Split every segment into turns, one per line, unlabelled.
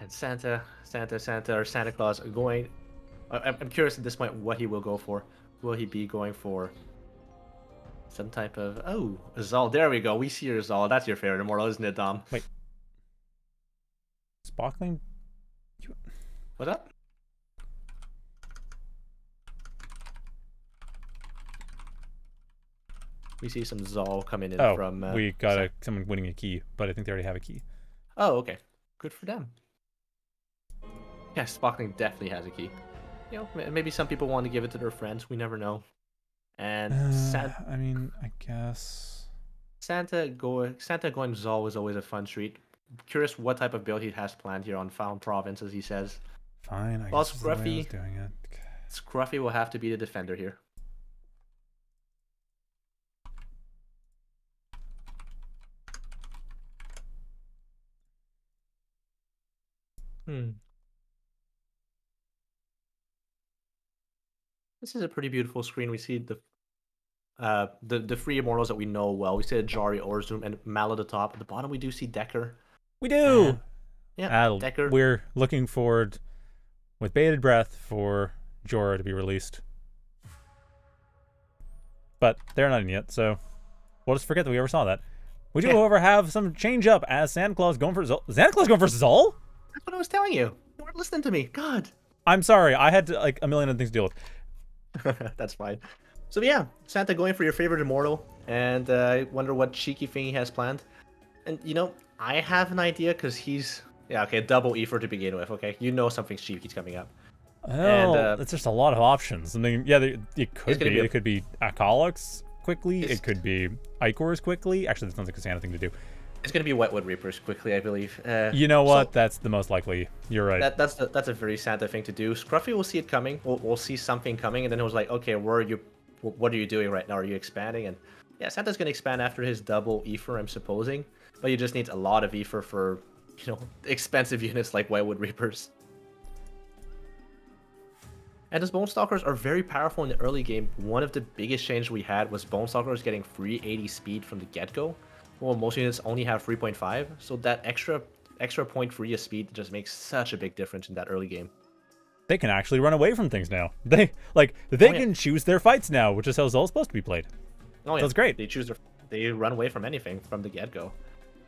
and Santa, Santa, Santa, or SantaClaws are going. I- I'm curious at this point what he will go for. Will he be going for some type of oh Xol? There we go. We see your Xol. That's your favorite immortal, isn't it, Dom?
Wait. Sparkling?
What up? We see some Xol coming in
Oh,
from. Uh,
we got a, someone winning a key, but I think they already have a key.
Oh, okay. Good for them. Yeah, Sparkling definitely has a key. You know, maybe some people want to give it to their friends. We never know. And
Uh,
San-
I mean, I guess.
Santa go Santa going Xol was always a fun treat. Curious what type of build he has planned here on Found Province, as he says.
Fine, I
Well,
guess. is the way I was
Skruffy-
doing it.
Skruffy will have to be the defender here. Hmm. This is a pretty beautiful screen. We see the uh the the three immortals that we know well. We see Jari, Orzum, and Mal at the top. At the bottom, we do see Decker.
We do!
And- Yeah,
Adel,
Decker.
We're looking forward with bated breath for Jorah to be released. But they're not in yet, so we'll just forget that we ever saw that. We do,
Yeah.
however, have some change up as SantaClaws going for Xol. Santa Claus going for Xol?
That's what I was telling you. You weren't listening to me. God.
I'm sorry, I had to, like a million other things to deal with.
That's fine. So yeah, Santa going for your favorite immortal, and uh, I wonder what cheeky thing he has planned. And you know, I have an idea because he's yeah okay double Ether to begin with. Okay, you know something cheeky's coming up.
Well,
uh,
it's just a lot of options. I mean, yeah, they, it could be.
be a-
It could be Akalox quickly.
It's-
It could be Ichors quickly. Actually, that sounds like a Santa thing to do.
It's gonna be Wetwood Reapers quickly, I believe. Uh,
You know
so
what? That's the most likely. You're right.
that, that's the, that's a very sad thing to do. Skruffy will see it coming. We'll, we'll see something coming, and then it was like, okay, where are you? What are you doing right now? Are you expanding? And yeah, Santa's gonna expand after his double Ether, I'm supposing. But you just need a lot of Ether for you know expensive units like Wetwood Reapers. And as Bone Stalkers are very powerful in the early game, one of the biggest changes we had was Bone Stalkers getting 380 speed from the get-go. Well, most units only have 3.5, so that extra extra point three of speed just makes such a big difference in that early game.
they can actually run away from things now. They like they
Oh, yeah.
can choose their fights now, which is how Xol's supposed to be played.
Oh yeah,
That's great.
They choose their, they run away from anything from the get-go.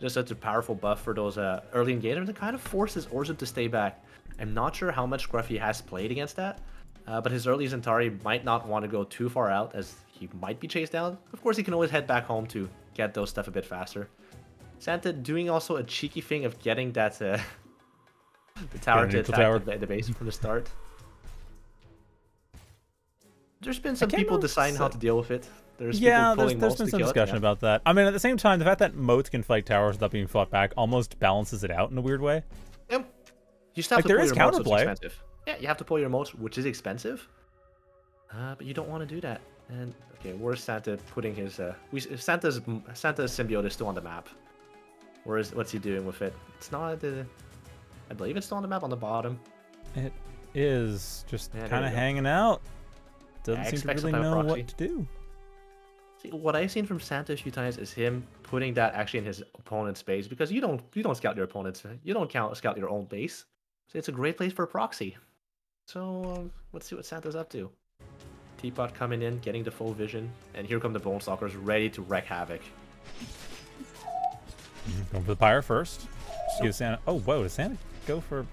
Just such a powerful buff for those uh, early engagements. It kind of forces Orzum to stay back. I'm not sure how much Skruffy has played against that, uh, but his early Zentari might not want to go too far out as he might be chased down. Of course, he can always head back home to get those stuff a bit faster. Santa doing also a cheeky thing of getting that uh, the tower to attack
tower.
The, the base from the start. There's been some people deciding how to deal with it. There's
yeah,
people
there's, there's been some
it,
discussion
yeah.
about that. I mean, at the same time, the fact that moats can fight towers without being fought back almost balances it out in a weird way.
Yep. You still have
Like,
to
there
pull
is
your moats, which
counterplay.
expensive. Yeah, you have to pull your moats, which is expensive. Uh, but you don't want to do that. And okay, where's Santa putting his? Uh, we Santa's Santa's symbiote is still on the map. Where is what's he doing with it? It's not the. I believe it's still on the map on the bottom.
It is just
Yeah,
kind of hanging out. Doesn't
I
seem to really
some type of
know what to do.
See, what I've seen from Santa a few times is him putting that actually in his opponent's base because you don't you don't scout your opponent's you don't count scout your own base. So it's a great place for a proxy. So um, let's see what Santa's up to. Teapot coming in, getting the full vision, and here come the Bone Stalkers ready to wreak havoc.
Going for the pyre first. Santa. Oh, whoa! Does Santa go for?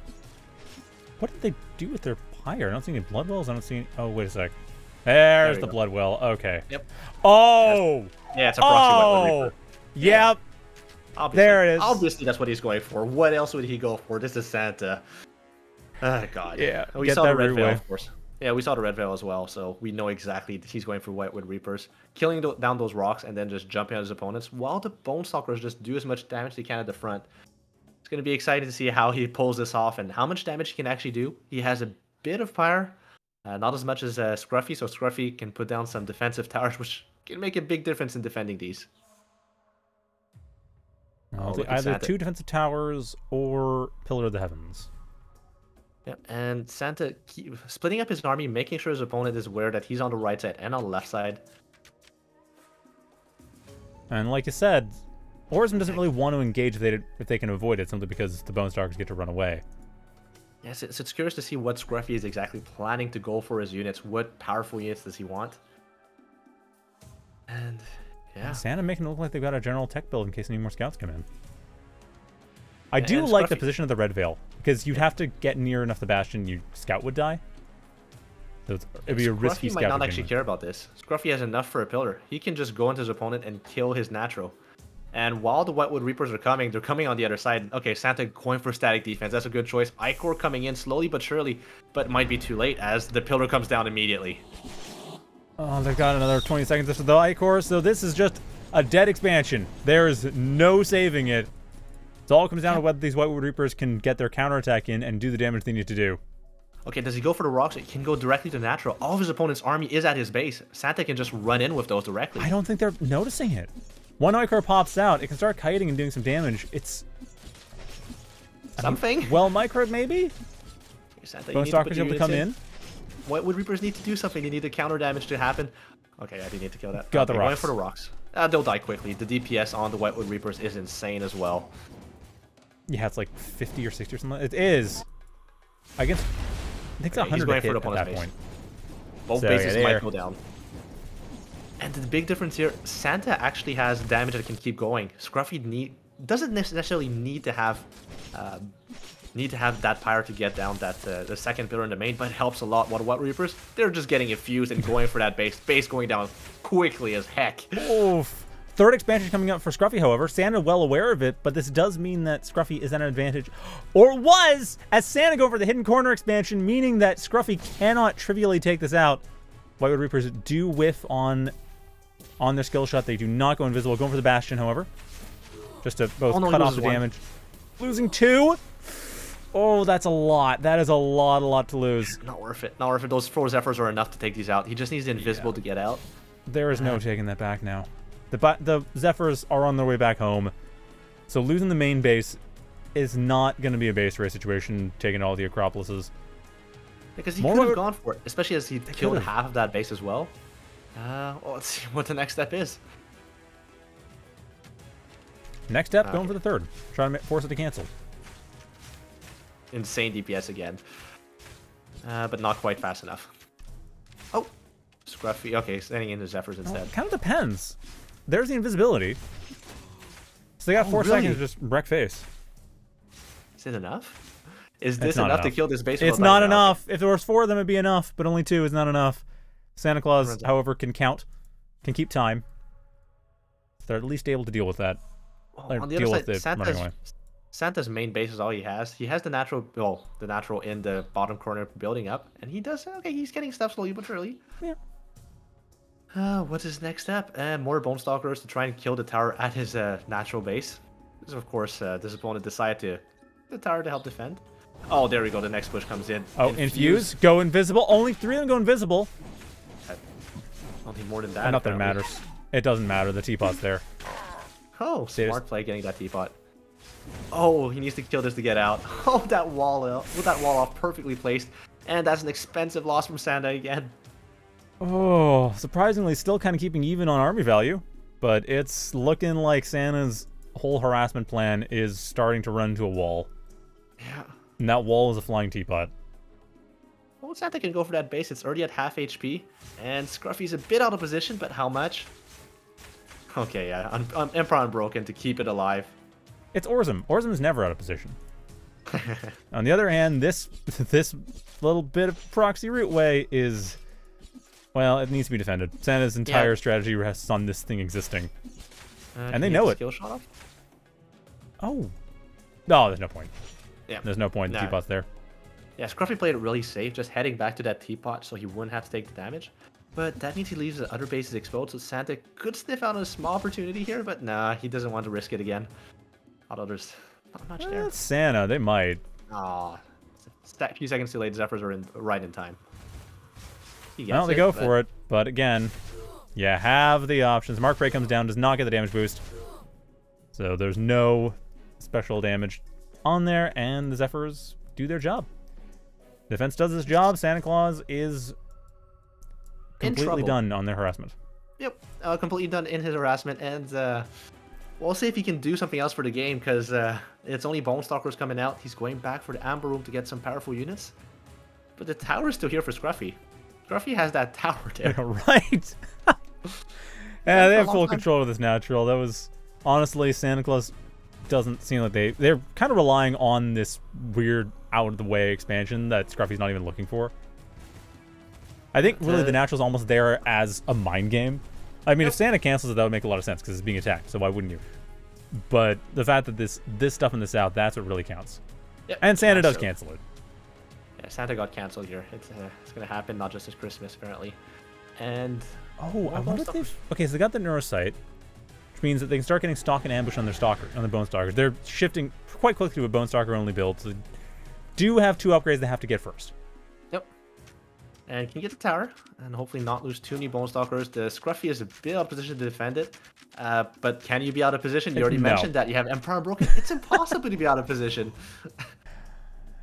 What did they do with their pyre? I don't see any blood wells. I don't see. Any... Oh, wait a sec. There's
we
the
go.
blood well. Okay.
Yep.
Oh.
Yeah, it's a proxy
Oh.
Reaper.
Yep.
Obviously,
There it is.
Obviously, that's what he's going for. What else would he go for? This is Santa. Ah, God.
Yeah,
we
get
saw the
that
red veil, of course. Yeah, we saw the red veil as well, so we know exactly he's going for Whitewood Reapers, killing tho- down those rocks and then just jumping at his opponents, while the Bone Stalkers just do as much damage they can at the front. It's going to be exciting to see how he pulls this off and how much damage he can actually do. He has a bit of fire, uh, not as much as uh, Skruffy, so Skruffy can put down some defensive towers, which can make a big difference in defending these. Oh,
the- either two defensive towers or Pillar of the Heavens.
Yeah, and Santa keep splitting up his army, making sure his opponent is aware that he's on the right side and on the left side.
And like you said, Orzum doesn't really want to engage if they if they can avoid it simply because the Bone Stalkers get to run away.
Yes, it's, it's curious to see what Skruffy is exactly planning to go for his units. What powerful units does he want? And yeah,
Santa making it look like they've got a general tech build in case any more scouts come in. I do
And
like the position of the Red Veil because you'd have to get near enough the Bastion, your scout would die. So it's, it'd be a risky
Skruffy might not actually care about this. Skruffy has enough for a pillar. He can just go into his opponent and kill his natural. And while the Wetwood Reapers are coming, they're coming on the other side. Okay, Santa going for static defense. That's a good choice. Ichor coming in slowly but surely, but might be too late as the pillar comes down immediately.
Oh, they've got another 20 seconds to the Ichor, so this is just a dead expansion. There is no saving it. It all comes down to whether these Whitewood Reapers can get their counterattack in and do the damage they need to do.
Okay, does he go for the rocks? It can go directly to natural. All of his opponent's army is at his base. Santa can just run in with those directly.
I don't think they're noticing it. One Ichor pops out, it can start kiting and doing some damage. It's,
Something?
well, micro maybe?
Santa,
Bone
need to put
Stalkers able to come in.
Wetwood Reapers need to do something. They need the counter damage to happen. Okay, I do need to kill that.
Got the
okay, Going for the rocks. Uh, they'll die quickly. The DPS on the Wetwood Reapers is insane as well.
Yeah, it's like 50 or 60 or something. It is. I guess. I think it's
Okay,
100
going
to
for
hit at that
opponent's
point.
Both
So,
bases
there.
might go down. And the big difference here, Santa actually has damage that can keep going. Skruffy need doesn't necessarily need to have uh, need to have that pyre to get down that uh, the second pillar in the main, but it helps a lot. What what Reapers? They're just getting infused and going for that base. Base going down quickly as heck.
Oof. Third expansion coming up for Skruffy, however. Santa well aware of it, but this does mean that Skruffy is at an advantage. Or was, as Santa go for the Hidden Corner expansion, meaning that Skruffy cannot trivially take this out. Whitewood Reapers do whiff on on their skill shot. They do not go invisible. Going for the Bastion, however. Just to both
Oh, no,
cut off the
one.
damage. Losing two. Oh, that's a lot. That is a lot, a lot to lose.
Not worth it. Not worth it. Those four Zephyrs are enough to take these out. He just needs the invisible to get out.
There is no uh-huh. taking that back now. The ba- the Zephyrs are on their way back home, so losing the main base is not going to be a base race situation. Taking all the Acropolises.
Because he could have gone for it, especially as he killed
could've.
half of that base as well. Uh, well, let's see what the next step is.
Next step, going for the third, trying to force it to cancel.
Insane DPS again. Uh, but not quite fast enough. Oh! Skruffy. Okay, sending in the Zephyrs instead.
Kind of depends. There's the invisibility, so they got
Oh,
four
really?
seconds to just wreck face.
Is it enough? Is this
not
enough, to kill this base?
It's
without
not
dying out?
enough. If there was four of them, it'd be enough, but only two is not enough.
SantaClaws,
however, can count, can keep time. They're at least able to deal with that.
Well, on the
deal
other
with
side,
it running
Santa's. Santa's main base is all he has. He has the natural, well, the natural in the bottom corner building up, and he does okay. He's getting stuff slowly but surely.
Yeah.
Uh, what's his next step? Uh, more Bone Stalkers to try and kill the tower at his uh, natural base. This, of course, uh, this opponent decided to the tower to help defend. Oh, there we go. The next push comes in.
Oh, infuse, go invisible. Only three of them go invisible.
I don't need more than that.
Nothing
apparently.
matters. It doesn't matter. The teapot's there.
Oh,
Status.
smart play getting that teapot. Oh, he needs to kill this to get out. Oh, that wall out. With that wall off perfectly placed. And that's an expensive loss from Santa again.
Oh, surprisingly, still kind of keeping even on army value, but it's looking like Santa's whole harassment plan is starting to run to a wall.
Yeah.
And that wall is a flying teapot.
Well, Santa can go for that base. It's already at half HP. And Skruffy's a bit out of position, but how much? Okay, yeah. Un- um, Empire Unbroken to keep it alive.
It's Orzum. Orzum is never out of position. On the other hand, this this little bit of proxy route way is, well, it needs to be defended. Santa's entire strategy rests on this thing existing.
Uh,
And they know it.
Shot off?
Oh. No, there's no point.
Yeah.
There's no point. The teapot's there.
Yeah, Skruffy played it really safe, just heading back to that teapot so he wouldn't have to take the damage. But that means he leaves the other bases exposed, so Santa could sniff out a small opportunity here, but nah, he doesn't want to risk it again. Although there's not much there.
Eh, Santa, they might.
Aw. A few seconds too late, Zephyrs are in, right in time.
Well, they
it,
go
but-
for it, but again, you have the options. Mark Prey comes down, does not get the damage boost. So there's no special damage on there, and the Zephyrs do their job. Defense does its job. SantaClaws is completely done on their harassment.
Yep, uh, completely done in his harassment, and uh, We'll see if he can do something else for the game, because uh, it's only Bone Stalkers coming out. He's going back for the Amber Room to get some powerful units. But the tower is still here for Skruffy. Skruffy has that tower there.
right. yeah, they have full control of this natural. That was honestly SantaClaws doesn't seem like they they're kind of relying on this weird out of the way expansion that Skruffy's not even looking for. I think really the natural's almost there as a mind game. I mean, if Santa cancels it, that would make a lot of sense because it's being attacked. So why wouldn't you? But the fact that this this stuff in the south, that's what really counts. Yep. And Santa does cancel it.
Yeah, Santa got canceled here. It's uh, it's gonna happen not just this Christmas apparently. And
oh, I wonder if they've okay. So they got the neurosite, which means that they can start getting stalk and ambush on their stalker on the bone stalkers. They're shifting quite quickly to a bone stalker only build. So do have two upgrades they have to get first.
Yep. And can you get the tower and hopefully not lose too many bone stalkers. The Skruffy is a bit out of position to defend it. Uh, but can you be out of position? You already no. mentioned that you have Empire Broken. It's impossible to be out of position.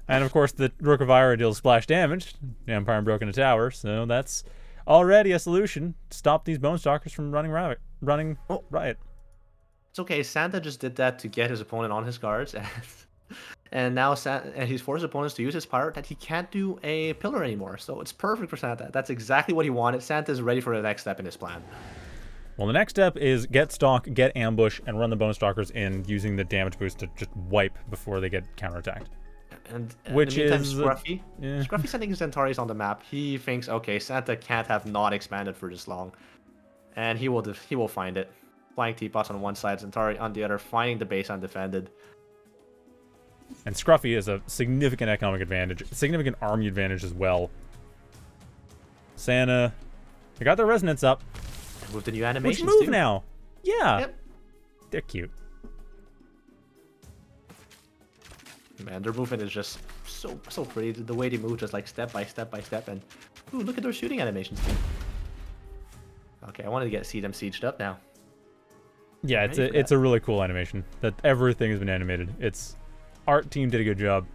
and of course, the Rook of Ira deals splash damage. Empire Unbroken a tower, so that's already a solution to stop these bone stalkers from running riot. Running oh. riot.
It's okay. Santa just did that to get his opponent on his guards, and, and now Santa, and he's forced opponents to use his power that he can't do a pillar anymore. So it's perfect for Santa. That's exactly what he wanted. Santa's ready for the next step in his plan.
Well, the next step is get stalk, get ambush, and run the bone stalkers in using the damage boost to just wipe before they get counterattacked.
And, which meantime, is uh, Skruffy. Yeah. Skruffy sending his Antares on the map. He thinks, okay, Santa can't have not expanded for this long, and he will he will find it. Flying teapots on one side, Centauri on the other, finding the base undefended.
And Skruffy is a significant economic advantage, significant army advantage as well. Santa, they got their resonance up.
With the new animations
Which move too. now. Yeah. Yep. They're cute.
Man, their movement is just so so pretty. The way they move, just like step by step by step, and ooh, look at their shooting animations. Okay, I wanted to get see them sieged up now.
Yeah, it's a it's a really cool animation. That everything has been animated. It's art team did a good job.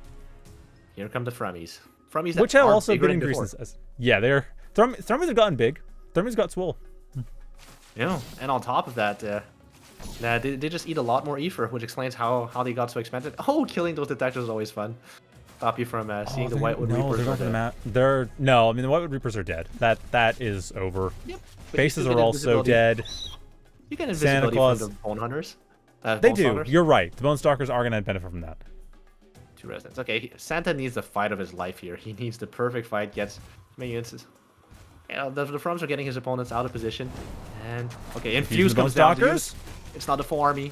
Here come the Thrummies. Thrummies
which have also been increases. Yeah, they're Thrum, Thrummies have gotten big. Thrummies got swole.
Yeah, and on top of that, uh, nah, they, they just eat a lot more ether, which explains how how they got so expensive. Oh, killing those detectors is always fun. Stop you from uh, seeing oh, the Whitewood no, Reapers.
They're the map. They're no, I mean the Whitewood Reapers are dead. That that is over. Yep. Bases are also dead.
You get invisibility SantaClaws. from the Bone Hunters.
Uh, they bone do. Stalkers. You're right. The Bone Stalkers are going to benefit from that.
Two residents. Okay, Santa needs the fight of his life here. He needs the perfect fight. Gets many. You know, the, the Thrums are getting his opponents out of position. And, okay, Infuse comes down Stalkers. It's not a full army.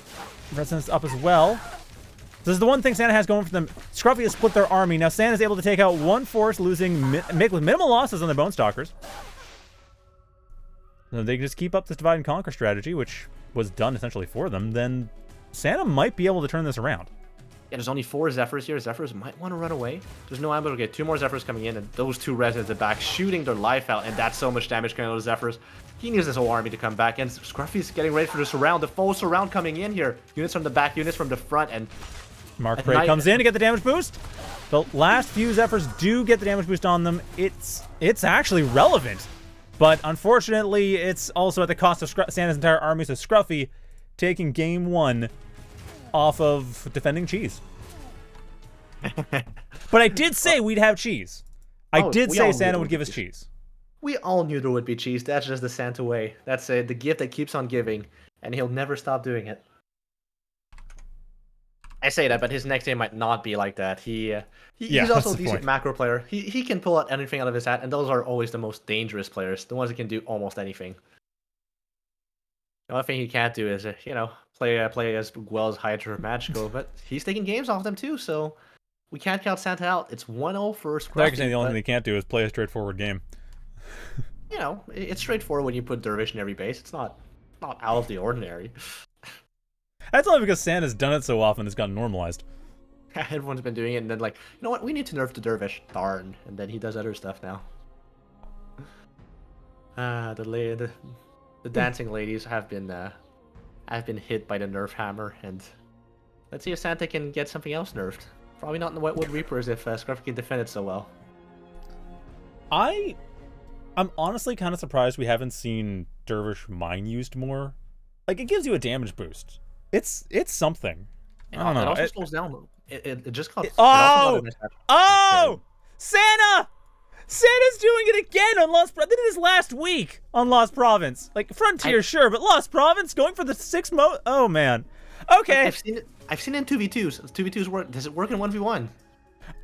Resonance up as well. This is the one thing Santa has going for them. Skruffy has split their army. Now Santa's able to take out one force, losing mi minimal losses on the Bone Stalkers. If they just keep up this divide and conquer strategy, which was done essentially for them, then Santa might be able to turn this around.
Yeah, there's only four Zephyrs here. Zephyrs might want to run away. There's no ambush. Okay, two more Zephyrs coming in, and those two residents at the back shooting their life out, and that's so much damage coming out of Zephyrs. He needs his whole army to come back, and Skruffy's getting ready for the surround. The full surround coming in here. Units from the back, units from the front, and...
Mark Prey comes in to get the damage boost. The last few Zephyrs do get the damage boost on them. It's it's actually relevant. But unfortunately, it's also at the cost of Scru Santa's entire army, so Scruffy taking game one off of defending cheese. but I did say we'd have cheese. I oh, did say Santa would give us cheese.
We all knew there would be cheese. That's just the Santa way. That's it. The gift that keeps on giving, and he'll never stop doing it. I say that, but his next game might not be like that. He, uh, he yeah, he's also a decent point. macro player. He he can pull out anything out of his hat, and those are always the most dangerous players, the ones that can do almost anything. The only thing he can't do is, uh, you know, play uh, play as well as Hydra or Magical, but he's taking games off them too, so we can't count Santa out. It's 1-0 first.
Actually, the only but, thing he can't do is play a straightforward game.
you know, it's straightforward when you put Dervish in every base. It's not not out of the ordinary.
That's only because Santa's done it so often it's gotten normalized.
Everyone's been doing it, and then like, you know what? We need to nerf the Dervish. Darn. And then he does other stuff now. Ah, the the, the dancing ladies have been uh, have been hit by the nerf hammer, and let's see if Santa can get something else nerfed. Probably not in the Whitewood Reapers if uh, Scruffy can defend it so well.
I, I'm honestly kind of surprised we haven't seen Dervish Mine used more. Like it gives you a damage boost, it's it's something.
It,
I don't know.
It also
It-
slows down. It, it, it just got.
It-
it also
oh! Oh, Santa! Santa's doing it again on Lost. Pro- they did this last week on Lost Province. Like Frontier,
I-
sure, but Lost Province going for the six mo. Oh man. Okay.
I've seen it. I've seen it in two v twos. Two v twos work. Does it work in one v one?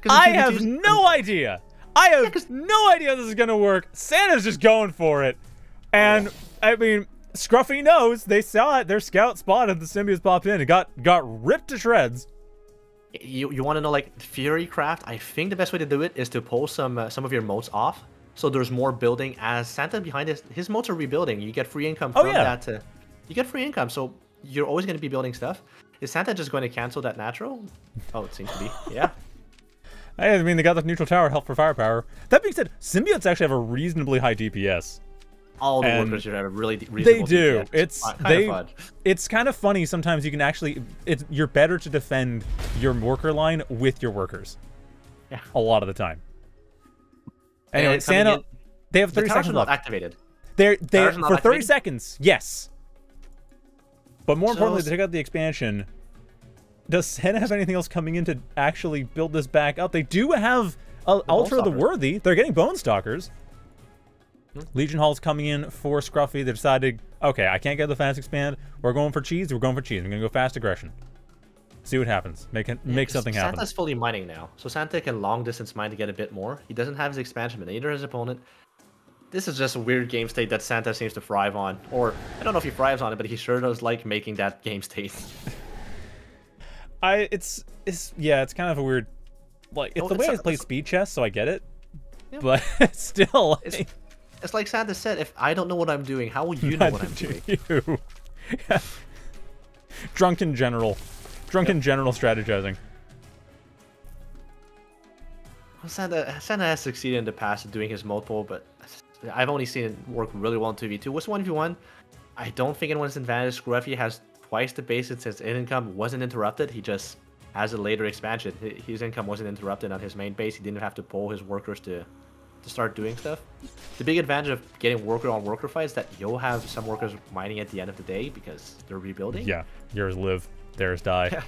I have no idea. I have
'cause-
no idea this is gonna work. Santa's just going for it, and oh. I mean, Skruffy knows. They saw it. Their scout spotted the symbiotes popped in and got got ripped to shreds.
You you want to know like Fury Craft? I think the best way to do it is to pull some uh, some of your moats off, so there's more building. As Santa behind his his moats are rebuilding, you get free income
Oh,
from
yeah.
that. Uh, you get free income, so you're always going to be building stuff. Is Santa just going to cancel that natural? Oh, it seems to be. Yeah.
I mean, they got the neutral tower help for firepower. That being said, symbiotes actually have a reasonably high DPS.
All the
And
workers should have a really
They do.
DPS.
It's
Kind of
they.
fun.
It's kind of funny sometimes. You can actually. It's you're better to defend your worker line with your workers.
Yeah.
A lot of the time.
Anyway,
Anyway, Santa.
in-
They have
The
30
towers
seconds left.
activated.
They're they
Towers are not
for 30
activated?
seconds. Yes. But more
So
importantly, to check out the expansion. Does Santa have anything else coming in to actually build this back up? They do have uh, Ultra the Worthy. They're getting Bone Stalkers. Legion Hall's coming in for Skruffy. They decided, okay, I can't get the fast expand. We're going for cheese. We're going for cheese. I'm gonna go fast aggression. See what happens. Make it, make
Because
something happen.
Santa's fully mining now, so Santa can long distance mine to get a bit more. He doesn't have his expansion, but neither his opponent. This is just a weird game state that Santa seems to thrive on. Or, I don't know if he thrives on it, but he sure does like making that game state.
I it's it's yeah, it's kind of a weird like it's
No,
the way
it's-
I play speed chess, so I get it.
Yeah.
But still like,
it's like Santa said, if I don't know what I'm doing, how will you know what I'm doing?
you. Yeah. Drunken general. Drunken general strategizing.
Well, Santa, Santa has succeeded in the past at doing his multiple, but I've only seen it work really well in 2v2. What's 1v1? I don't think anyone's advantage. Skruffy has twice the base since his income wasn't interrupted. He just has a later expansion. His income wasn't interrupted on his main base. He didn't have to pull his workers to to start doing stuff. The big advantage of getting worker on worker fights is that you'll have some workers mining at the end of the day because they're rebuilding.
Yeah, yours live, theirs die.
Yeah.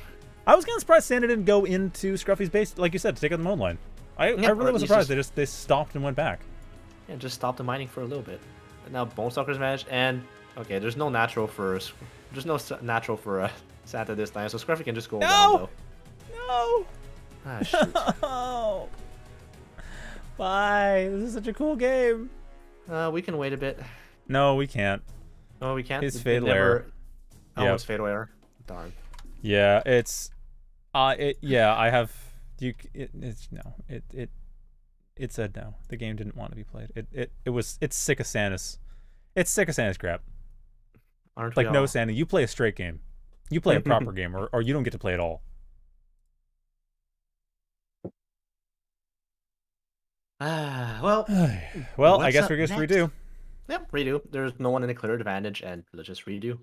I was kind of surprised Santa didn't go into Skruffy's base, like you said, to take out the moan line. I,
Yeah,
I really was surprised
just-
they just they stopped and went back.
and just stop the mining for a little bit. And now Bone Stalker's managed, and okay, there's no natural for there's no natural for uh, Santa this time, so Scruffy can just go
No!
down though.
No.
Ah, shoot.
Oh. Bye. This is such a cool game.
uh, we can wait a bit.
No, we can't.
Oh, we can't.
It's
It- it
Fatal
never-
Error.
Oh,
Yep.
it's fatal error. Darn.
Yeah, it's uh it yeah, I have you it, it's no. It it it said no. The game didn't want to be played. It it it was it's sick of Santa's. It's sick of Santa's crap.
Aren't
Like
we
no
all?
Santa, you play a straight game. You play a proper game or, or you don't get to play at all.
Ah, well,
well, I guess we just
next?
redo.
yep, redo. There's no one in a clear advantage, and let's just redo.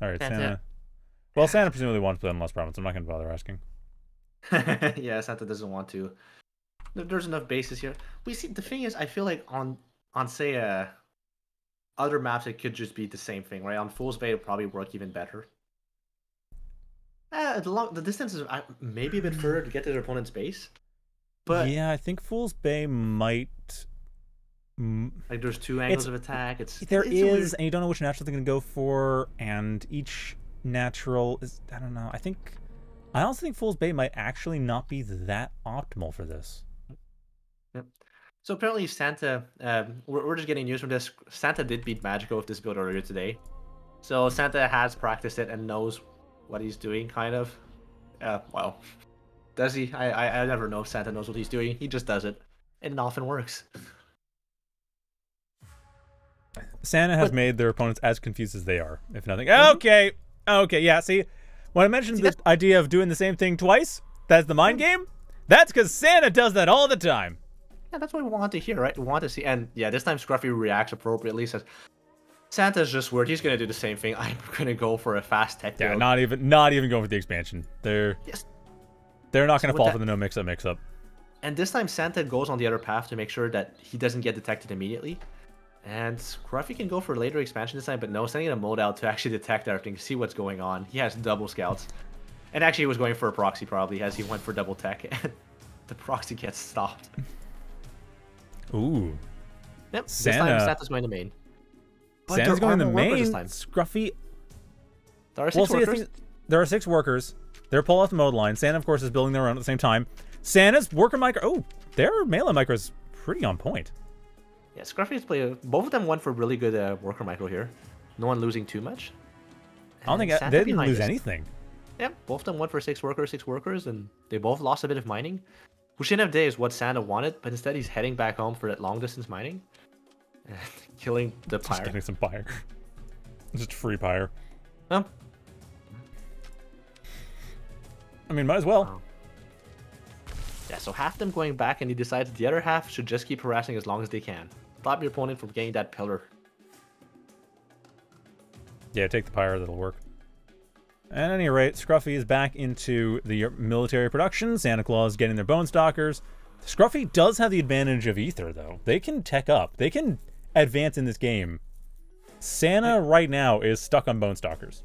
All right,
That's it.
Santa. Well, Santa presumably wants to play on Lost Province. I'm not going to bother asking.
yeah, Santa doesn't want to. There's enough bases here. We see the thing is, I feel like on on say uh other maps it could just be the same thing, right? On Fool's Bay it'll probably work even better. Uh, the long the distance is maybe a bit further to get to their opponent's base, but
yeah, I think Fool's Bay might. mm,
like there's two angles of attack. It's
There
it's
is,
weird-
and you don't know which natural they're going to go for, and each natural is. I don't know. I think. I also think Fool's Bay might actually not be that optimal for this.
So apparently Santa, um, we're, we're just getting news from this. Santa did beat Magico with this build earlier today. So Santa has practiced it and knows what he's doing, kind of. Uh, well, does he? I, I I never know if Santa knows what he's doing. He just does it, and it often works.
Santa has
But-
made their opponents as confused as they are, if nothing. Okay, okay, yeah. See, when I mentioned
See,
the idea of doing the same thing twice, that's the mind game. That's because Santa does that all the time.
Yeah, that's what we want to hear, right? We want to see, and yeah, this time Skruffy reacts appropriately. Says, "Santa's just weird. He's gonna do the same thing. I'm gonna go for a fast tech
Yeah,
build."
not even not even going for the expansion. They're
Yes.
they're not going to
with
fall
that-
for the no mix up mix up.
And this time Santa goes on the other path to make sure that he doesn't get detected immediately. And Skruffy can go for a later expansion this time, but no, sending a mode out to actually detect everything, see what's going on. He has double scouts. And actually he was going for a proxy probably as he went for double tech and the proxy gets stopped.
Ooh.
Yep,
Santa-
this time Santa's going to main. But
Santa's
there
going
are
the main.
this time.
Skruffy.
There are six
see, the
workers.
thing, there are six workers. They're pull off the mode line. Santa, of course, is building their own at the same time. Santa's worker micro. Oh, their melee micro is pretty on point.
Yeah, Skruffy's play. Both of them went for really good uh, worker micro here. No one losing too much.
I don't think
And
I-
Santa
they didn't lose
us.
anything.
Yep, both of them went for six workers, six workers, and they both lost a bit of mining. Which end of the day is what Santa wanted, but instead he's heading back home for that long distance mining. And killing the
Just
pyre.
getting some pyre. Just free pyre.
Well,
I mean, might as well.
Wow. yeah, so half them going back, and he decides the other half should just keep harassing as long as they can. Stop your opponent from getting that pillar.
Yeah, take the pyre. That'll work. At any rate, Skruffy is back into the military production. SantaClaws getting their bone stalkers. Skruffy does have the advantage of Ether, though. They can tech up. They can advance in this game. Santa right now is stuck on bone stalkers.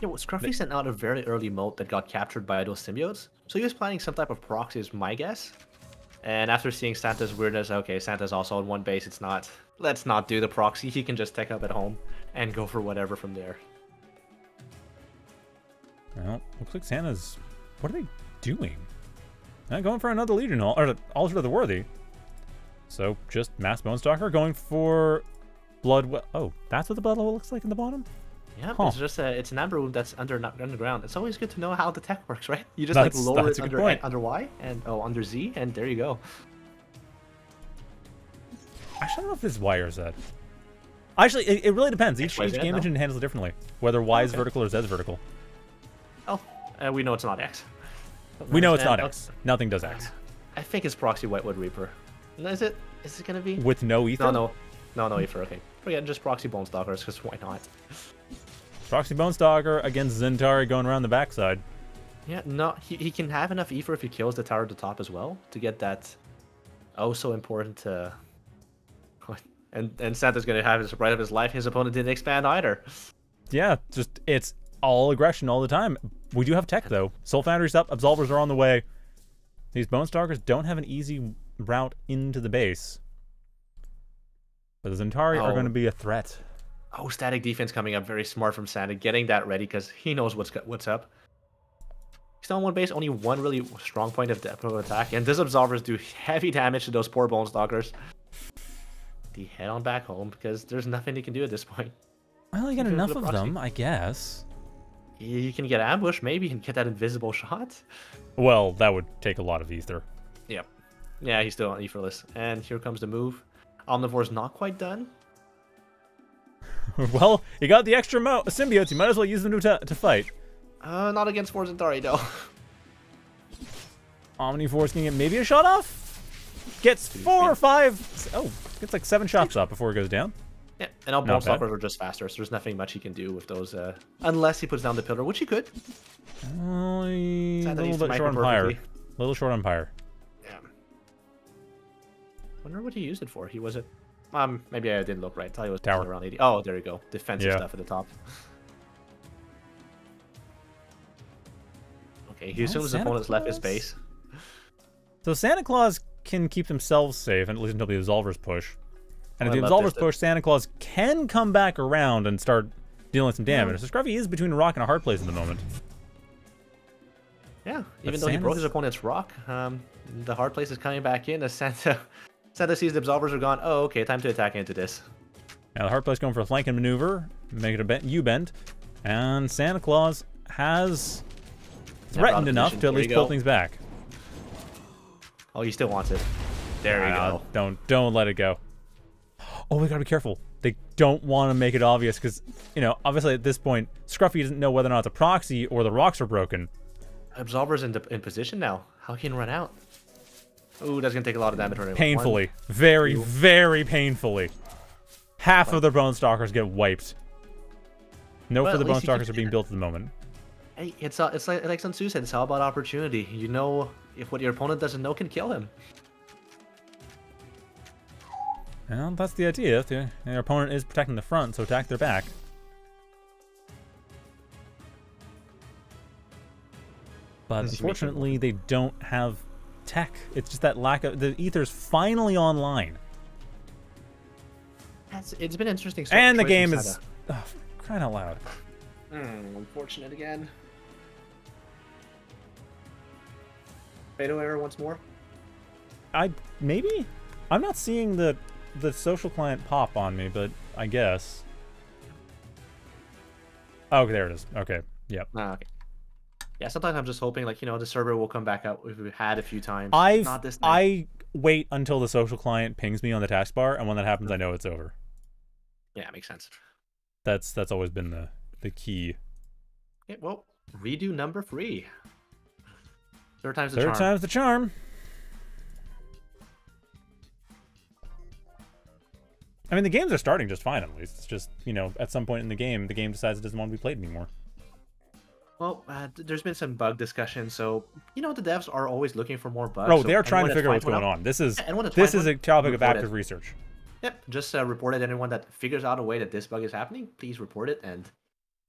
Yeah, well, Skruffy sent out a very early moat that got captured by those symbiotes. So he was planning some type of proxy, is my guess. And after seeing Santa's weirdness, okay, Santa's also on one base, it's not. Let's not do the proxy. He can just tech up at home and go for whatever from there.
Well, looks like Santa's. What are they doing? Uh, going for another Legion Hall, or Altar of the Worthy. So just Mass Bone Stalker going for Blood. Well, oh, that's what the Blood Well looks like in the bottom.
Yeah,
Huh.
it's just a, it's an amber room that's under underground. It's always good to know how the tech works, right? You just
That's-
like lower it under
point.
under Y and oh under Z, and there you go.
Actually, I don't know if this is Y or Z. Actually, it, it really depends. Each, each game engine handles it differently. Whether Y is vertical or Z is vertical.
Uh, we know it's not X.
We know it's not X. Nothing does X.
I think it's Proxy Whitewood Reaper. Is it? Is it gonna be?
With no Ether?
No, no, no, no Ether. Okay, forget just Proxy Bone Stalkers, because why not?
Proxy Bone Stalker against Zentari going around the backside.
Yeah, no, he, he can have enough Ether if he kills the tower at the top as well to get that oh so important uh and and Santa's gonna have his right of his life. His opponent didn't expand either.
Yeah, just it's all aggression all the time. We do have tech though. Soul Foundry's up, Absolvers are on the way. These Bone Stalkers don't have an easy route into the base. But the Zentari are
Oh.
going to be a threat.
Oh, static defense coming up, very smart from Santa, getting that ready because he knows what's what's up. Still on one base, only one really strong point of of attack, and these absolvers do heavy damage to those poor bone stalkers. They head on back home because there's nothing they can do at this point.
Well, you got enough of them, I guess.
You can get ambushed, maybe, and get that invisible shot.
Well, that would take a lot of ether.
Yep. Yeah, he's still on Etherless. And here comes the move. Omnivore's not quite done.
well, you got the extra mo- symbiotes. You might as well use them to, to fight.
Uh, not against Forzentari, though.
Omniforce can get maybe a shot off. Gets four or five. Oh, gets like seven shots off before it goes down.
Yeah, and all
bad.
Stalkers are just faster, so there's nothing much he can do with those, uh, unless he puts down the pillar, which he could.
Oh, a little bit short on pyre. little short on pyre.
Yeah. Wonder what he used it for. He was it. Um, maybe I didn't look right. I thought he was
Tower.
around 80. Oh, there you go. Defensive
Yeah.
stuff at the top. Okay, he assumes his
Santa
opponent's left his base.
So SantaClaws can keep themselves safe, at least until the Absolvers push. And if
I
the
love
Absolvers push, SantaClaws can come back around and start dealing some damage. So Skruffy is between a rock and a hard place at the moment.
Yeah,
But
even though he broke his opponent's rock, um, the hard place is coming back in as Santa. Santa sees the absolvers are gone. Oh, okay, time to attack into this.
Now the hard place going for a flanking maneuver, make it a bend, U bend, and SantaClaws has threatened enough to at
There
least
you
pull things back.
Oh, he still wants it. There you
Ah,
go.
Don't don't let it go. Oh, we gotta be careful. They don't want to make it obvious because you know obviously at this point Skruffy doesn't know whether or not it's a proxy or the rocks are broken.
Absolver's in, in position now. How can he run out? Ooh, that's gonna take a lot of damage. Running.
Painfully, very very painfully. Half of the Bone Stalkers get wiped. No
Well,
further Bone Stalkers are being built at the moment.
Hey, it's all, it's like like Sun Tzu said, it's all about opportunity. You know if what your opponent doesn't know can kill him.
Well, that's the idea. If the, their opponent is protecting the front, so attack their back. But
This is making
unfortunately, they don't have tech. It's just that lack of the ether's finally online,
It's, it's been interesting. so-
and the game is
Sada.
oh, crying out loud.
Hmm, unfortunate again. Fatal error once more.
I maybe I'm not seeing the the social client pop on me, but I guess. Oh, there it is. Okay. Yep.
Ah, okay. Yeah, sometimes I'm just hoping, like you know, the server will come back up. if We've had a few times.
I've
not this time.
I wait until the social client pings me on the taskbar, and when that happens, I know it's over.
Yeah, makes sense.
That's that's always been the the key.
Okay, well, redo number three. Third time's the
Third
charm.
time's the charm. I mean, the games are starting just fine. At least it's just you know, at some point in the game, the game decides it doesn't want to be played anymore.
Well, uh, there's been some bug discussion, so you know the devs are always looking for more bugs.
Oh,
so
they are trying to figure out what's going
out-
on. This is
Yeah,
this is a topic of active
it.
research.
Yep, just uh, report it. Anyone that figures out a way that this bug is happening, please report it, and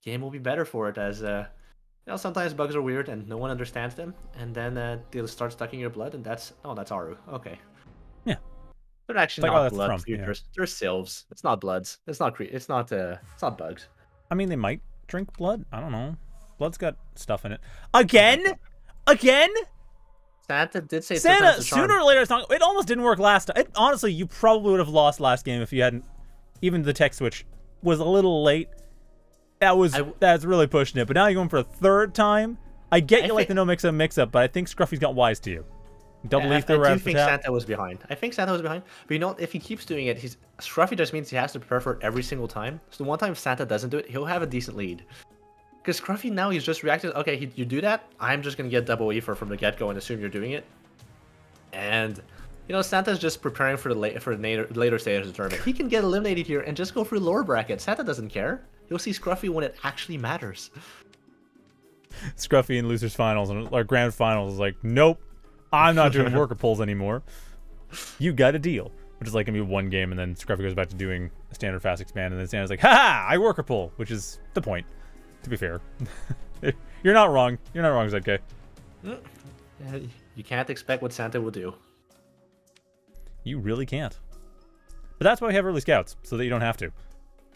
game will be better for it. As uh, you know, sometimes bugs are weird and no one understands them, and then uh, they'll start sucking your blood, and that's oh, that's Aru. Okay. They're actually
Like, oh,
not
that's
blood
from, yeah.
creatures. They're sylphs. It's not bloods. It's not cre- It's not uh. It's not bugs.
I mean, they might drink blood. I don't know. Blood's got stuff in it. Again? Again?
Santa did say
Santa, sooner or later, it's not, it almost didn't work last time. It, honestly, you probably would have lost last game if you hadn't. Even the tech switch was a little late. That was that's really pushing it. But now you're going for a third time. I get
I
you like the no mix up mix up, but I think Skruffy's got wise to you. Double
Yeah, I-
ether
I,
right
do think. Santa was behind. I think Santa was behind. But you know, if he keeps doing it, he's Skruffy just means he has to prepare for it every single time. So the one time Santa doesn't do it, he'll have a decent lead. Because Skruffy now he's just reacted. Okay, he, you do that. I'm just gonna get double ether from the get go and assume you're doing it. And you know, Santa's just preparing for the late for the later, later stages of the tournament. He can get eliminated here and just go through lower bracket. Santa doesn't care. He'll see Skruffy when it actually matters.
Skruffy in losers finals and or grand finals is like, nope, I'm not doing worker pulls anymore. You got a deal. Which is like gonna be one game, and then Skruffy goes back to doing a standard fast expand, and then Santa's like, ha I worker pull, which is the point. To be fair, you're not wrong. You're not wrong, ZK.
Yeah, You can't expect what Santa will do.
You really can't. But that's why we have early scouts, so that you don't have to.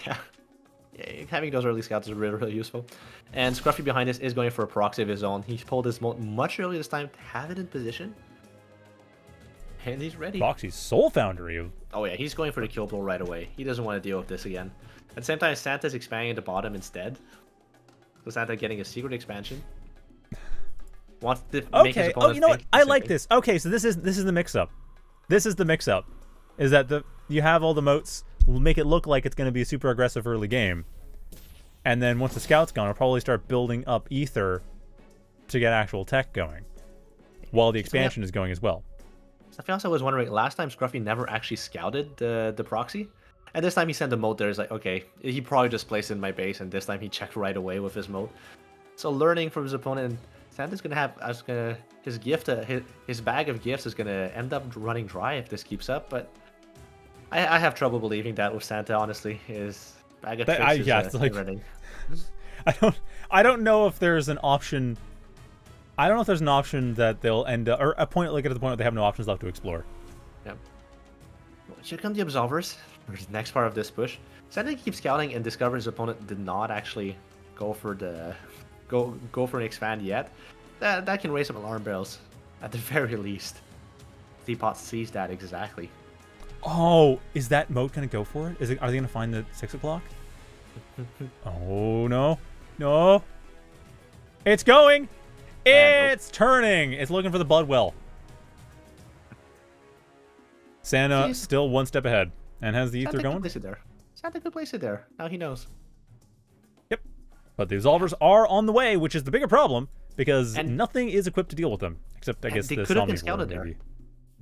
Yeah. Yeah, having those early scouts is really, really useful. And Skruffy behind us is going for a proxy of his own. He pulled his mo much earlier this time to have it in position. And he's ready.
Foxy's Soul Foundry.
Oh yeah, he's going for the kill blow right away. He doesn't want to deal with this again. At the same time, Santa's expanding the bottom instead. So Santa getting a secret expansion. Wants to
Okay. Oh, you know what? I like this. Okay, so this is this is the mix-up. This is the mix-up. Is that the you have all the moats, make it look like it's going to be a super aggressive early game, and then once the scout's gone, I'll probably start building up ether to get actual tech going, while the expansion is going as well.
Something else I also was wondering, last time Skruffy never actually scouted the the proxy. And this time he sent a moat there. He's like, okay, he probably just placed it in my base, and this time he checked right away with his moat. So learning from his opponent, Santa's gonna have, gonna, his gift, uh, his, his bag of gifts is gonna end up running dry if this keeps up. But I, I have trouble believing that with Santa. Honestly, is bag of
That-
tricks
I-
is
yeah,
uh,
like-
running.
I don't I don't know if there's an option. I don't know if there's an option that they'll end up, or a point like at the point where they have no options left to explore.
Yeah. Well, here come the Absolvers. For the next part of this push. Santa keeps scouting and discovers his opponent did not actually go for the go go for an expand yet. That that can raise some alarm bells, at the very least. Teapot sees that exactly.
Oh, is that moat gonna go for it? Is it? Are they gonna find the six o'clock? oh no, no! It's going.
And nope.
It's turning. It's looking for the blood well. Santa
Jeez.
still one step ahead and has the ether
Santa could
going.
place it there. Santa could place it there. Now he knows.
Yep. But the Absolvers are on the way, which is the bigger problem because
And-
nothing is equipped to deal with them, except I
And
guess
they
the
could have been
Somnium
scouted
were,
there.
maybe.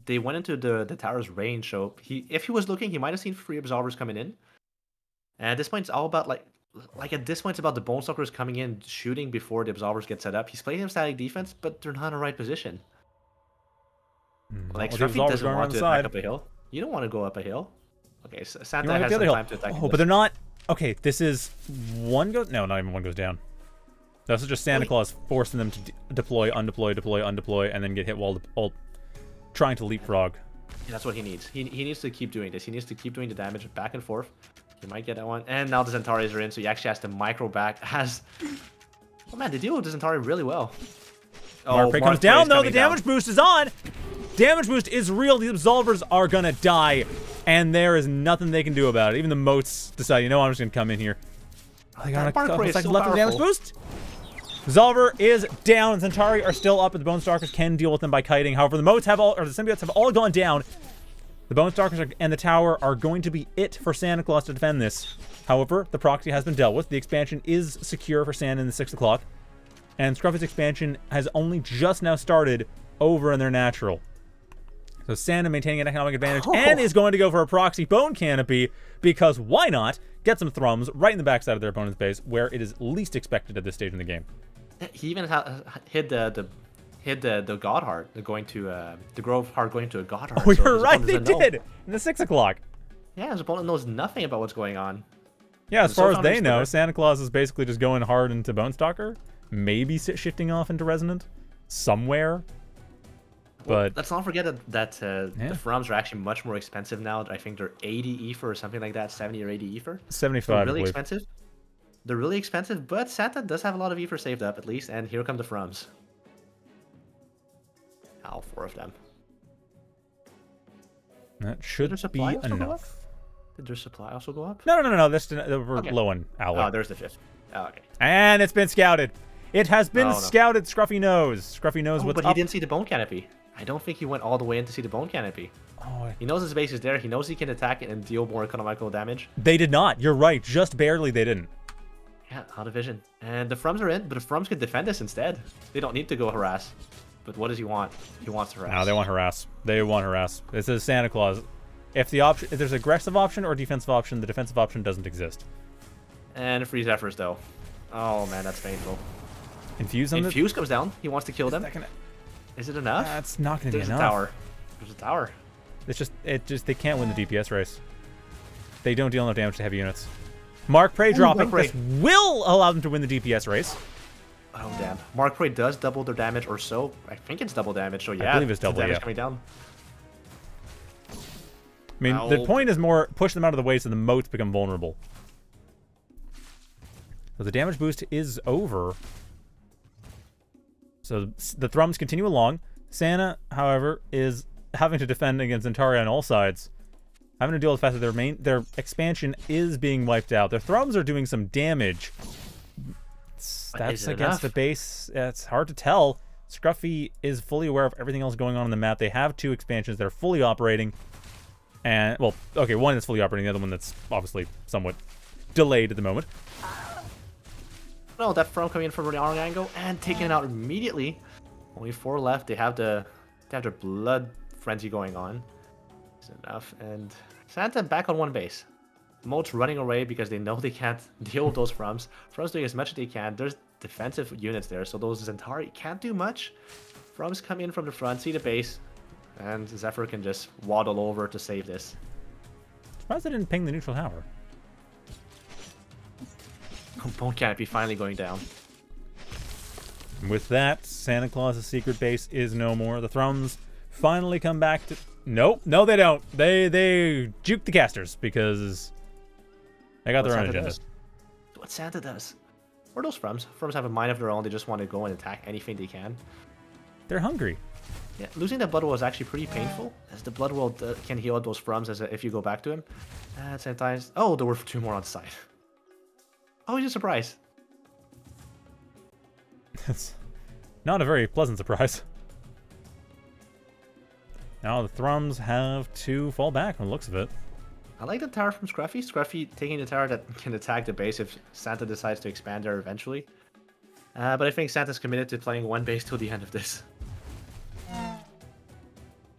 They went into the the tower's range, so he if he was looking, he might have seen three Absolvers coming in. And at this point, it's all about like like at this point, it's about the Bone Stalkers coming in, shooting before the Absolvers get set up. He's playing them static defense, but they're not in the right position. Hmm. Like
well, Absolvers
doesn't want to
the
attack
side.
up a hill. You don't want to go up a hill. Okay, so Santa has some
the other
time to attack.
Oh, but they're not. Okay, this is one goes. No, not even one goes down. This is just Santa. Claus forcing them to de- deploy, undeploy, deploy, undeploy, and then get hit while, while trying to leapfrog.
Yeah, that's what he needs. He, he needs to keep doing this. He needs to keep doing the damage back and forth. He might get that one. And now the Zentaris are in, so he actually has to micro back. Has oh man, they deal with the Zentari really well. Oh,
Mark Prey comes down though. The
coming down.
damage boost is on. Damage boost is real. The Absolvers are gonna die, and there is nothing they can do about it. Even the moats decide, you know, what, I'm just gonna come in here. Oh, they got a couple seconds
so
left of the damage boost. Zolver is down. Zentari are still up, but the Bone Stalkers can deal with them by kiting. However, the moats have all, or the symbiotes have all gone down. The Bone Stalkers are, and the tower are going to be it for SantaClaws to defend this. However, the proxy has been dealt with. The expansion is secure for Santa in the 6 o'clock. And Skruffy's expansion has only just now started over in their natural. So Santa maintaining an economic advantage oh. and is going to go for a proxy bone canopy because why not get some thrums right in the backside of their opponent's base where it is least expected at this stage in the game.
He even ha- hid the the hid the the God Heart, the going to uh, the Grove Heart going to a God Heart.
Oh,
so
you're right, they
doesn't know.
did in the six o'clock.
Yeah, his opponent knows nothing about what's going on.
Yeah, as far as they know. SantaClaws is basically just going hard into Bone Stalker, maybe shifting off into Resonant somewhere. But
Let's not forget that, that uh,
Yeah.
the Thrums are actually much more expensive now. I think they're 80 ether or something like that, 70 or 80 ether. They're
75, I
really expensive. They're really expensive, but Santa does have a lot of ether saved up at least, and here come the Thrums. All four of them.
That should
their
be
supply also go up?
enough.
Did their supply also go up?
No, no, no, no. This we're
Okay.
low on
Oh, there's the fifth. Oh, okay.
and it's been scouted. It has been
Oh, no.
scouted. Skruffy knows. Skruffy knows
Oh,
what's
but
up.
he didn't see the bone canopy. I don't think he went all the way in to see the bone canopy.
Oh,
He knows his base is there. He knows he can attack it and deal more economical damage.
they did not. You're right. Just barely they didn't.
Yeah, out of vision. And the Thrums are in, but the Thrums could defend this instead. They don't need to go harass. But what does he want? He wants to harass.
No, they want harass. They want harass. This is SantaClaws. If the option, if there's aggressive option or defensive option, the defensive option doesn't exist.
And freeze efforts though. Oh man, that's painful.
Infuse on the.
Infuse comes down. He wants to kill them.
Gonna-
Is it enough?
That's not going to be enough.
There's a
enough.
tower. There's a tower.
It's just, it just, they can't win the DPS race. They don't deal enough damage to heavy units. Mark Prey dropping.
Mark Prey.
This will allow them to win the DPS race.
Oh damn. Mark Prey does double their damage or so. I think it's double damage. So yeah, I
believe it's double,
damage
yeah.
coming down.
I mean, the point is more push them out of the way so the moats become vulnerable. So the damage boost is over. So the Thrums continue along. Santa, however, is having to defend against Zentaria on all sides. Having to deal with the fact that their main their expansion is being wiped out. Their Thrums are doing some damage. It's-
But
That's
is it
against the base. It's hard to tell. Skruffy is fully aware of everything else going on in the map. They have two expansions that are fully operating. And, well, okay, one that's fully operating, the other one that's obviously somewhat delayed at the moment.
No, that Thrum coming in from the wrong angle and taking it out immediately. Only four left. They have the they have their blood frenzy going on. Enough. And Santa back on one base. Moat's running away because they know they can't deal with those Thrums. Thrums doing as much as they can. There's defensive units there, so those Zentari can't do much. Thrums come in from the front, see the base, and Zephyr can just waddle over to save this.
Surprised they didn't ping the neutral tower.
Bone Canopy finally going down.
With that, SantaClaws's secret base is no more. The Thrums finally come back to. Nope, no, they don't. They they juke the casters because they got
What
their own agenda.
does. What Santa does. Or those Thrums. Thrums have a mind of their own. They just want to go and attack anything they can.
They're hungry.
Yeah, losing that Blood Wall is actually pretty painful, as the Blood Wall uh, can heal those Thrums as if you go back to him. Uh, at the same time, oh, there were two more on site. Oh, he's a surprise.
That's not a very pleasant surprise. Now the Thrums have to fall back on the looks of it.
I like the tower from Skruffy. Skruffy taking the tower that can attack the base if Santa decides to expand there eventually. Uh, but I think Santa's committed to playing one base till the end of this.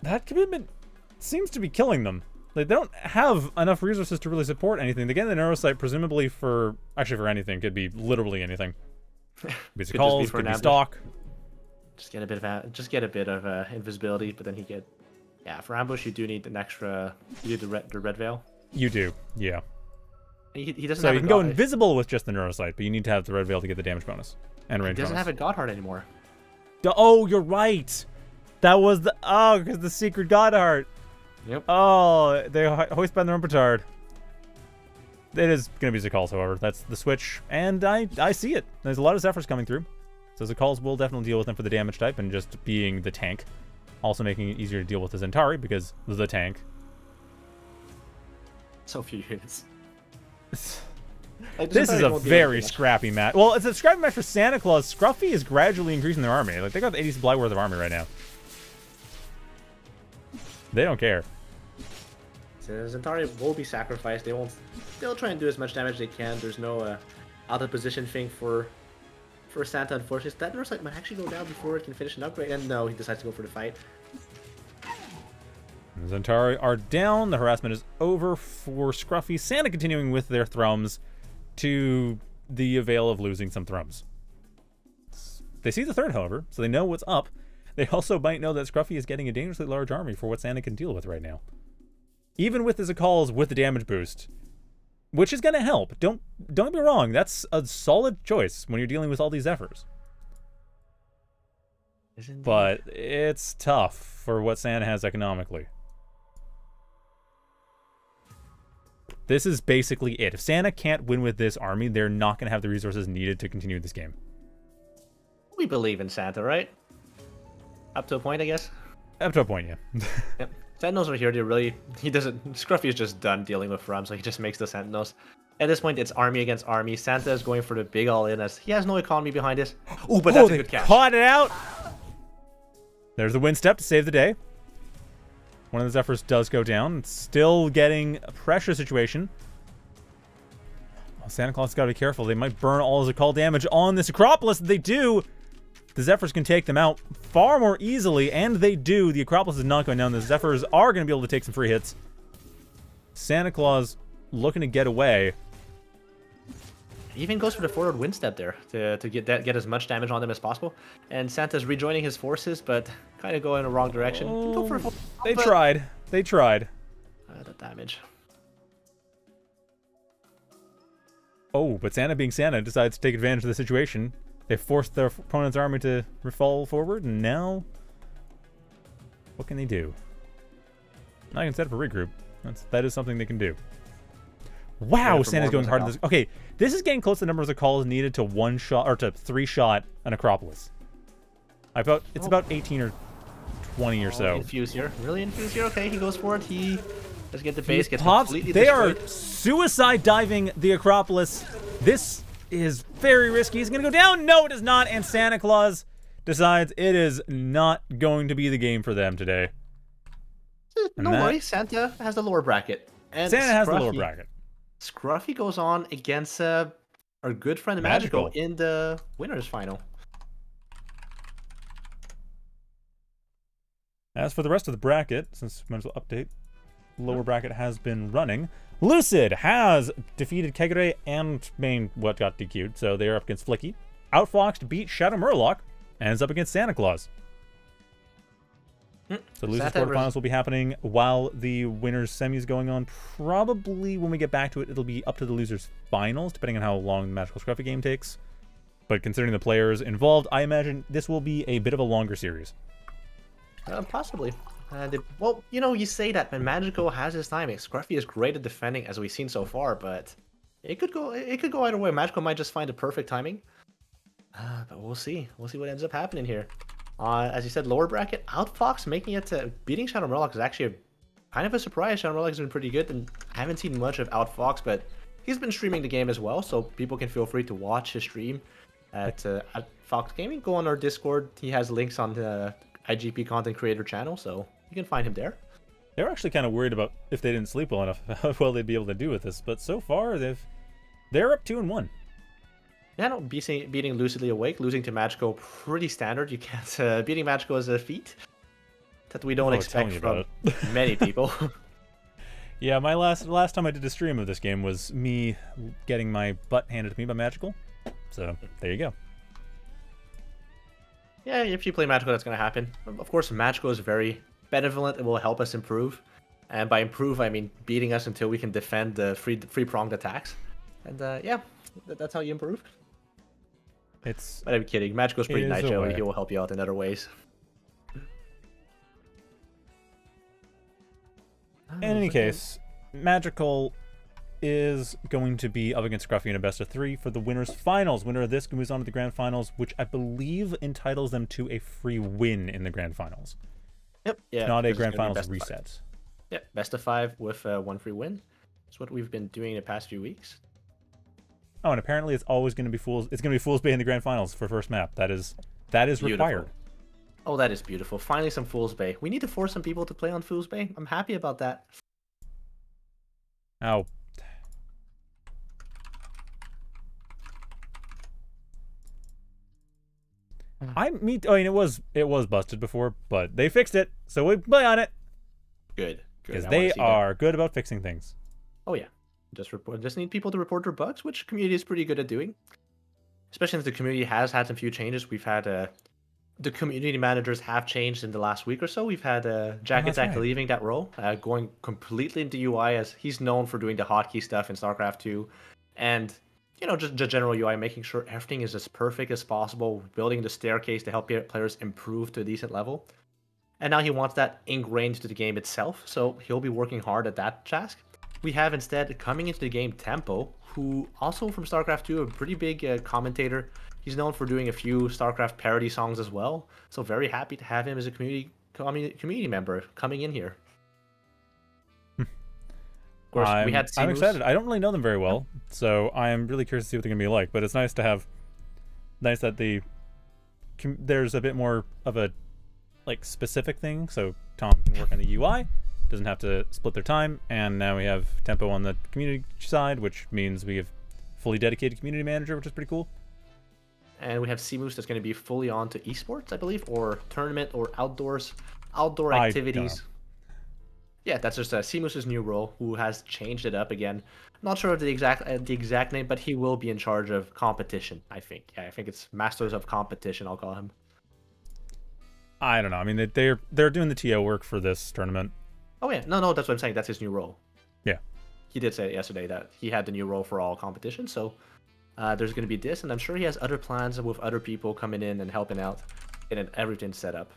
That commitment seems to be killing them. Like they don't have enough resources to really support anything. They get the Neurosite presumably for actually for anything. Could be literally anything. Could be
Could just be
calls, could be stock.
Just get a bit of a, just get a bit of uh, invisibility, but then he get yeah for ambush you do need an extra you need the red the red veil.
You do, yeah.
He, he doesn't
So you can go invisible with just the Neurosite, but you need to have the red veil to get the damage bonus and range.
He doesn't
bonus.
have a God Heart anymore.
D- Oh, you're right. That was the oh, because the secret god heart.
Yep.
Oh, they ho- hoist by the own petard. It is going to be Zakals, however. That's the switch, and I I see it. There's a lot of Zephyrs coming through, so Zakals will definitely deal with them for the damage type and just being the tank, also making it easier to deal with the Zentari because the tank.
So few units.
This is a very scrappy match. Well, it's a scrappy match for Santa Claus. Skruffy is gradually increasing their army. Like they got 80 supply worth of army right now. They don't care.
So Zentari will be sacrificed. They won't. They'll try and do as much damage as they can. There's no uh, out of position thing for for Santa. Unfortunately, that Neurosite might actually go down before it can finish an upgrade. And no, he decides to go for the fight.
The Zentari are down. The harassment is over for Skruffy. Santa continuing with their thrums to the avail of losing some thrums. They see the third, however, so they know what's up. They also might know that Skruffy is getting a dangerously large army for what Santa can deal with right now. Even with his calls with the damage boost, which is going to help. Don't don't me wrong. That's a solid choice when you're dealing with all these efforts.
Isn't
But it's tough for what Santa has economically. This is basically it. If Santa can't win with this army, they're not going to have the resources needed to continue this game.
we believe in Santa, right? Up to a point, I guess.
Up to a point, yeah.
Yep. Sentinels are here to really. He doesn't. Skruffy is just done dealing with Rum, so he just makes the Sentinels. At this point, it's army against army. Santa is going for the big all in as he has no economy behind this. Ooh, but that's
oh,
a good catch.
caught it out. There's the win step to save the day. One of the Zephyrs does go down. It's still getting a pressure situation. Oh, SantaClaws got to be careful. They might burn all of the call damage on this Acropolis. They do, the Zephyrs can take them out far more easily, and they do. The Acropolis is not going down. The Zephyrs are going to be able to take some free hits. SantaClaws looking to get away.
He even goes for the forward wind step there to, to get that, get as much damage on them as possible. And Santa's rejoining his forces, but kind of going in the wrong direction. Go for a full-
They
but-
tried. They tried.
Uh, the damage.
Oh, but Santa being Santa decides to take advantage of the situation. They forced their opponent's army to fall forward, and now... What can they do? Now I can set up a regroup. That's, that is something they can do. Wow, Santa's going hard this. Okay, this is getting close to the numbers of calls needed to one shot, or to three shot an Acropolis. I about It's
Oh.
about 18 or 20 or
Oh,
so.
Infuse here. Really infuse here? Okay, he goes for it. He does get the base, gets
Pops,
completely
they are suicide diving the Acropolis. This is very risky. Is it going to go down? No, it is not. And SantaClaws decides it is not going to be the game for them today.
No
that-
worries, Santa has the lower bracket. And
Santa has the lower bracket.
Skruffy goes on against uh, our good friend Magical.
Magical.
in the winners final.
As for the rest of the bracket, since might as well update, lower bracket has been running. Lucid has defeated Kegre and main what got DQ'd, so they're up against Flicky. Outfoxed beat Shadow Murloc ends up against SantaClaws.
Hmm.
So losers
Santa
quarterfinals will be happening while the winners semi is going on. Probably when we get back to it, it'll be up to the losers finals, depending on how long the Magical Skruffy game takes. But considering the players involved, I imagine this will be a bit of a longer series.
Uh, possibly. Uh, well, you know, you say that, but Magical has his timing. Skruffy is great at defending, as we've seen so far, but it could go. It could go either way. Magical might just find the perfect timing. Uh, but we'll see. We'll see what ends up happening here. Uh, as you said, lower bracket. Outfox making it to beating Shadow Murloc is actually a, kind of a surprise. Shadow Murloc has been pretty good, and I haven't seen much of Outfox, but he's been streaming the game as well, so people can feel free to watch his stream at, uh, at Fox Gaming. Go on our Discord. He has links on the IGP content creator channel, so you can find him there.
They were actually kind of worried about if they didn't sleep well enough, how well they'd be able to do with this. But so far, they've they're up two and one.
Yeah, no, beating, beating Lucidly Awake, losing to Magical, pretty standard. You can't uh, beating Magical is a feat that we don't
Oh,
expect from many people.
Yeah, my last last time I did a stream of this game was me getting my butt handed to me by Magical. So there you go.
Yeah, if you play Magical, that's going to happen. Of course, Magical is very benevolent. It will help us improve. And by improve, I mean beating us until we can defend the free free pronged attacks. And uh, yeah, that's how you improve.
It's.
But I'm kidding. Magical's pretty nice,
a
Joe.
way.
He will help you out in other ways.
In any case, Magical is going to be up against Skruffy in a best of three for the winners finals. Winner of this moves on to the grand finals, which I believe entitles them to a free win in the grand finals.
Yep. Yeah.
Not a grand finals
best of five. Yeah, best of five with uh, one free win. That's what we've been doing the past few weeks.
Oh, and apparently it's always going to be Fools. It's going to be Fools Bay in the grand finals for first map. That is that is
Beautiful.
required.
Oh, that is beautiful. Finally, some Fool's Bay. We need to force some people to play on Fool's Bay. I'm happy about that.
Ow. I mean, I mean, it was it was busted before, but they fixed it, so we play on it
Good.
Because they
see that.
are good about fixing things.
Oh yeah. Just report. Just need people to report their bugs, which community is pretty good at doing. Especially since the community has had some few changes. We've had uh, the community managers have changed in the last week or so. We've had uh, Jack Attack
right.
leaving that role, uh, going completely into UI as he's known for doing the hotkey stuff in StarCraft 2, and you know just, just general UI, making sure everything is as perfect as possible, building the staircase to help players improve to a decent level. And now he wants that ingrained to the game itself, so he'll be working hard at that task. We have instead coming into the game Tempo, who also from StarCraft 2, a pretty big uh, commentator. He's known for doing a few StarCraft parody songs as well, so very happy to have him as a community commu- community member coming in here. Of course,
I'm,
we had
I'm excited. I don't really know them very well, so I am really curious to see what they're gonna be like. But it's nice to have, nice that the com- there's a bit more of a like specific thing, so Tom can work on the UI, doesn't have to split their time, and now we have Tempo on the community side, which means we have fully dedicated community manager, which is pretty cool.
and we have Seamus that's going to be fully on to esports, I believe, or tournament or outdoors, outdoor activities. Yeah, that's just uh, Seamus's new role, who has changed it up again. Not sure of the exact uh, the exact name, but he will be in charge of competition. I think. Yeah, I think it's Masters of Competition. I'll call him.
I don't know. I mean, they, they're they're doing the TO work for this tournament.
Oh yeah, no, no, that's what I'm saying. That's his new role.
Yeah.
He did say yesterday that he had the new role for all competitions. So uh, there's going to be this, and I'm sure he has other plans with other people coming in and helping out, getting everything set up.